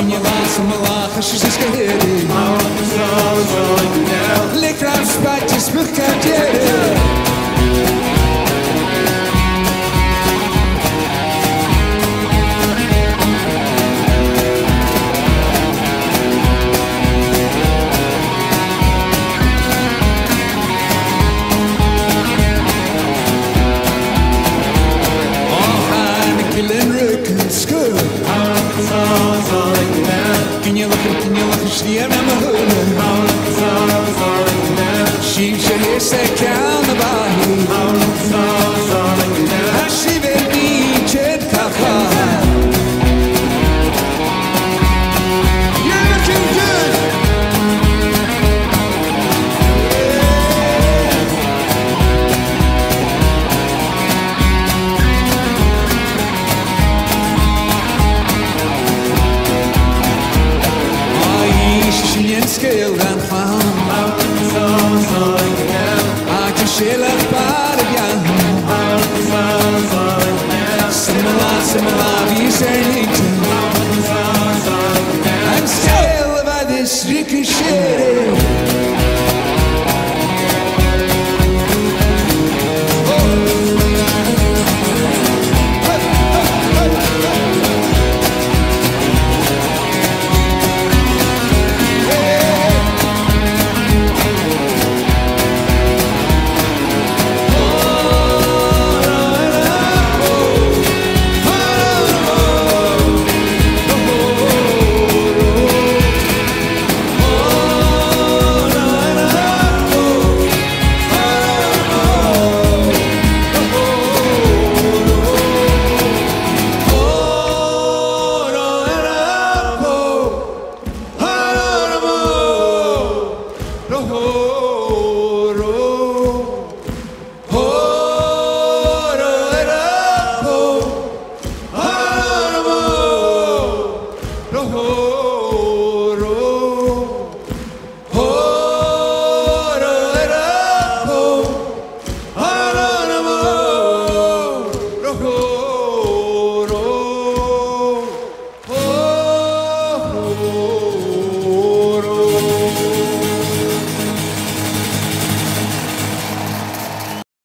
Samala samala chas is gehéri Lik af spijt is mukadéri Killen rücken işleyemem öyle Şimşeğe sekan bahis oh.